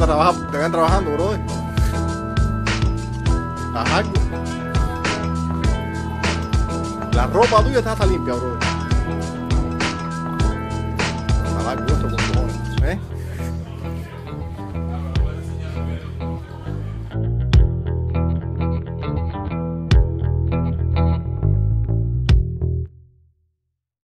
te, trabaja, te ven trabajando, brother. Haz algo. La ropa tuya está hasta limpia, brother.